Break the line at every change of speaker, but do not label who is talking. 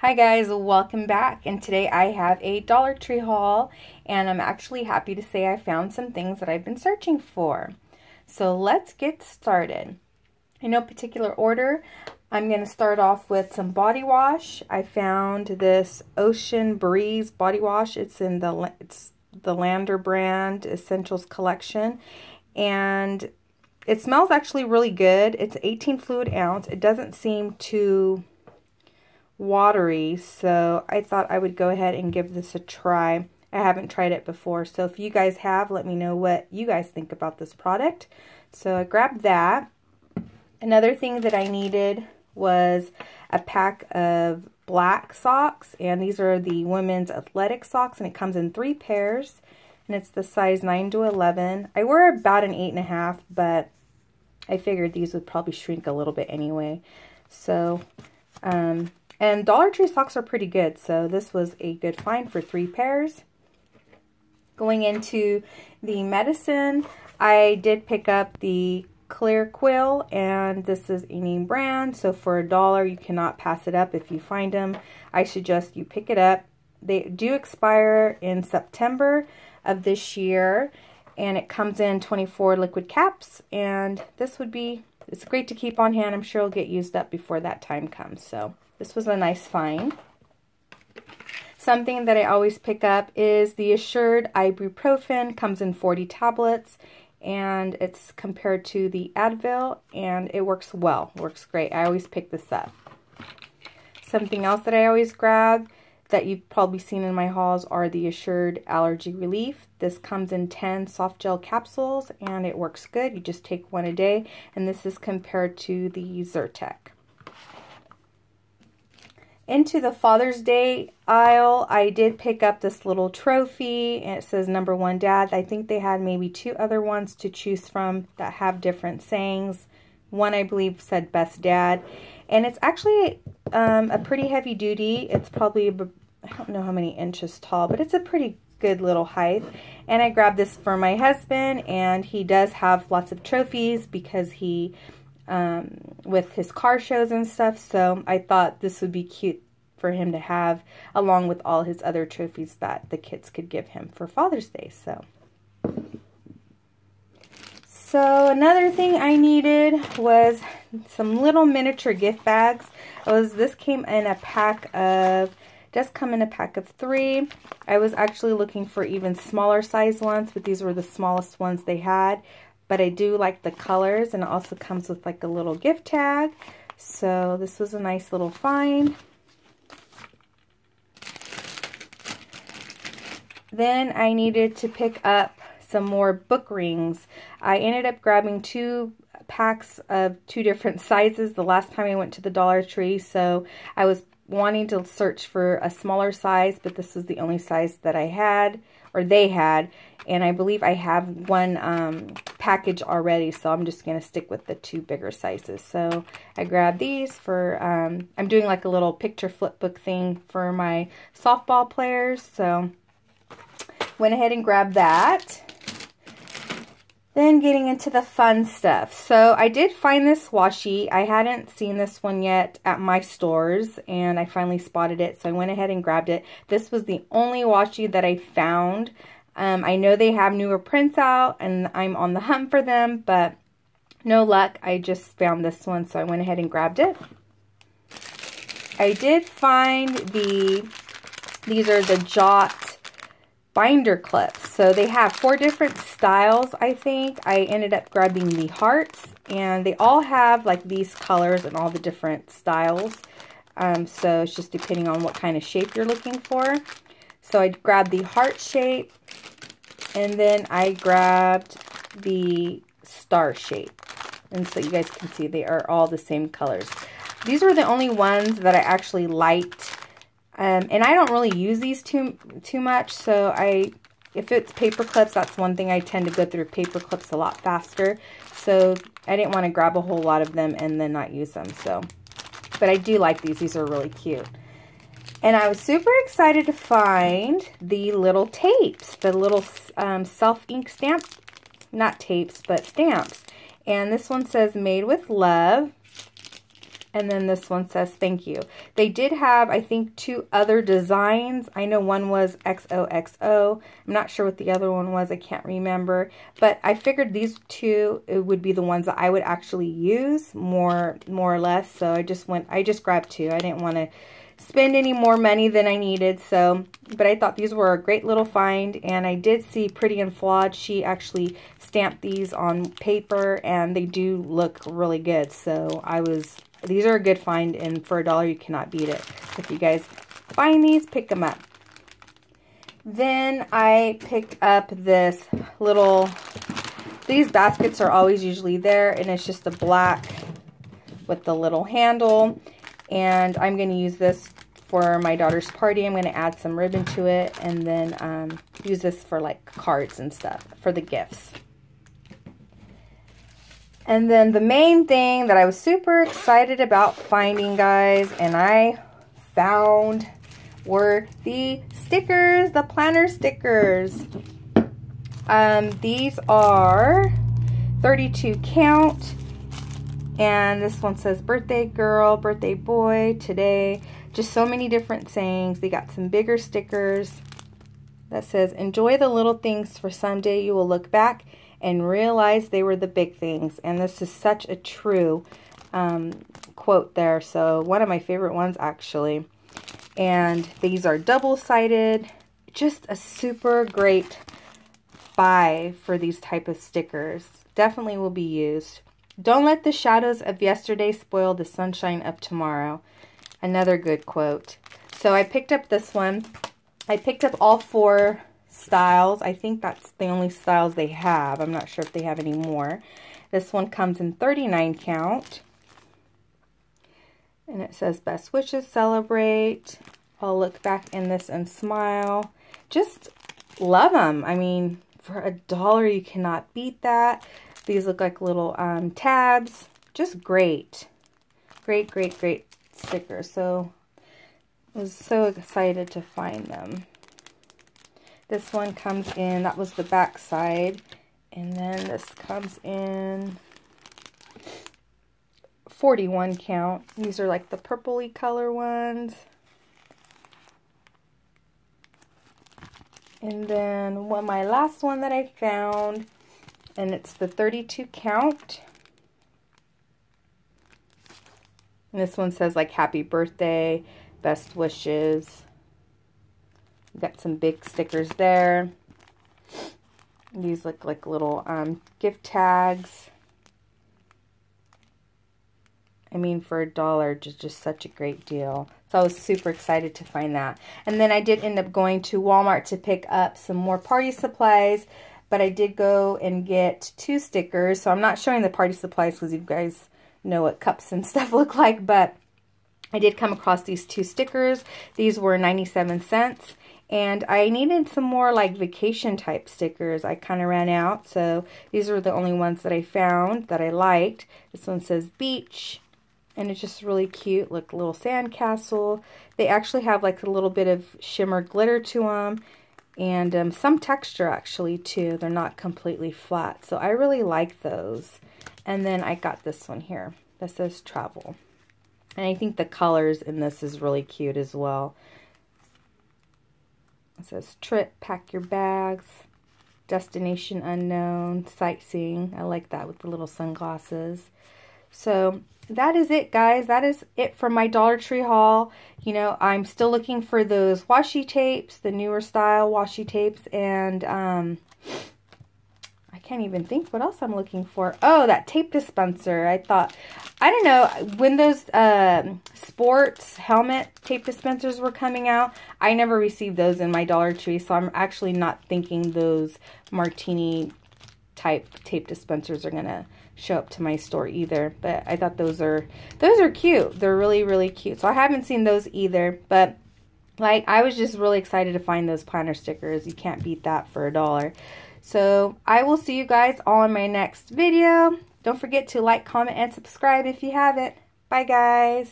Hi guys, welcome back and today I have a Dollar Tree haul and I'm actually happy to say I found some things that I've been searching for. So let's get started. In no particular order, I'm going to start off with some body wash. I found this Ocean Breeze body wash. It's in the it's the Lander brand Essentials collection and it smells actually really good. It's 18 fluid ounce. It doesn't seem too watery, so I thought I would go ahead and give this a try. I haven't tried it before, so if you guys have, let me know what you guys think about this product. So I grabbed that. Another thing that I needed was a pack of black socks, and these are the women's athletic socks, and it comes in three pairs, and it's the size 9 to 11. I wear about an 8.5, but I figured these would probably shrink a little bit anyway. So, um, and Dollar Tree socks are pretty good, so this was a good find for three pairs. Going into the medicine, I did pick up the QlearQuil, and this is a name brand, so for a dollar you cannot pass it up if you find them. I suggest you pick it up. They do expire in September of this year, and it comes in 24 liquid caps and this would be it's great to keep on hand I'm sure it'll get used up before that time comes so this was a nice find something that I always pick up is the Assured ibuprofen comes in 40 tablets and it's compared to the Advil and it works well works great I always pick this up something else that I always grab that you've probably seen in my hauls are the Assured Allergy Relief. This comes in 10 soft gel capsules and it works good. You just take one a day and this is compared to the Zyrtec. Into the Father's Day aisle, I did pick up this little trophy it says number one dad. I think they had maybe two other ones to choose from that have different sayings. One I believe said best dad and it's actually um, a pretty heavy duty. It's probably, I don't know how many inches tall, but it's a pretty good little height. And I grabbed this for my husband, and he does have lots of trophies because he, um, with his car shows and stuff, so I thought this would be cute for him to have along with all his other trophies that the kids could give him for Father's Day. So so another thing I needed was some little miniature gift bags. It was this came in a pack of just come in a pack of three. I was actually looking for even smaller size ones, but these were the smallest ones they had. But I do like the colors, and it also comes with like a little gift tag. So this was a nice little find. Then I needed to pick up some more book rings. I ended up grabbing two packs of two different sizes the last time I went to the Dollar Tree, so I was wanting to search for a smaller size, but this was the only size that I had, or they had, and I believe I have one um, package already, so I'm just going to stick with the two bigger sizes. So I grabbed these for, um, I'm doing like a little picture flip book thing for my softball players, so went ahead and grabbed that. Then getting into the fun stuff. So I did find this washi. I hadn't seen this one yet at my stores and I finally spotted it. So I went ahead and grabbed it. This was the only washi that I found. Um, I know they have newer prints out and I'm on the hunt for them, but no luck. I just found this one, so I went ahead and grabbed it. I did find the, these are the Jot binder clips. So they have four different styles, I think. I ended up grabbing the hearts, and they all have like these colors and all the different styles. Um, so it's just depending on what kind of shape you're looking for. So I grabbed the heart shape, and then I grabbed the star shape. And so you guys can see they are all the same colors. These were the only ones that I actually liked um, and I don't really use these too too much, so I if it's paper clips, that's one thing I tend to go through paper clips a lot faster. So I didn't want to grab a whole lot of them and then not use them. So, but I do like these. These are really cute. And I was super excited to find the little tapes, the little um, self-ink stamp, not tapes, but stamps. And this one says made with love. And then this one says, thank you. They did have, I think, two other designs. I know one was XOXO. I'm not sure what the other one was. I can't remember. But I figured these two would be the ones that I would actually use more, more or less. So I just went, I just grabbed two. I didn't want to spend any more money than I needed. So, but I thought these were a great little find. And I did see Pretty and Flawed. She actually stamped these on paper and they do look really good. So I was these are a good find, and for a dollar, you cannot beat it. If you guys find these, pick them up. Then I picked up this little, these baskets are always usually there, and it's just a black with the little handle. And I'm going to use this for my daughter's party. I'm going to add some ribbon to it, and then um, use this for like cards and stuff for the gifts. And then the main thing that I was super excited about finding, guys, and I found were the stickers, the planner stickers. Um, these are 32 count. And this one says birthday girl, birthday boy, today. Just so many different sayings. They got some bigger stickers that says, enjoy the little things for someday you will look back and realize they were the big things. And this is such a true um, quote there. So one of my favorite ones actually. And these are double-sided. Just a super great buy for these type of stickers. Definitely will be used. Don't let the shadows of yesterday spoil the sunshine of tomorrow. Another good quote. So I picked up this one. I picked up all four styles. I think that's the only styles they have. I'm not sure if they have any more. This one comes in 39 count. And it says, best wishes, celebrate. I'll look back in this and smile. Just love them. I mean, for a dollar, you cannot beat that. These look like little um, tabs. Just great. Great, great, great stickers. So I was so excited to find them. This one comes in, that was the back side. And then this comes in 41 count. These are like the purpley color ones. And then one, my last one that I found, and it's the 32 count. And this one says like happy birthday, best wishes. Got some big stickers there. These look like little um, gift tags. I mean, for a dollar, just, just such a great deal. So I was super excited to find that. And then I did end up going to Walmart to pick up some more party supplies. But I did go and get two stickers. So I'm not showing the party supplies because you guys know what cups and stuff look like. But I did come across these two stickers. These were 97 cents. And I needed some more like vacation type stickers. I kind of ran out. So these are the only ones that I found that I liked. This one says beach. And it's just really cute. Look, little sandcastle. They actually have like a little bit of shimmer glitter to them. And um, some texture actually too. They're not completely flat. So I really like those. And then I got this one here. That says travel. And I think the colors in this is really cute as well. It says trip, pack your bags, destination unknown, sightseeing. I like that with the little sunglasses. So that is it, guys. That is it for my Dollar Tree haul. You know, I'm still looking for those washi tapes, the newer style washi tapes, and um, can't even think what else I'm looking for. Oh, that tape dispenser. I thought, I don't know, when those uh, sports helmet tape dispensers were coming out, I never received those in my Dollar Tree, so I'm actually not thinking those martini type tape dispensers are going to show up to my store either. But I thought those are, those are cute. They're really, really cute. So I haven't seen those either, but like I was just really excited to find those planner stickers. You can't beat that for a dollar. So I will see you guys on my next video. Don't forget to like, comment, and subscribe if you haven't. Bye, guys.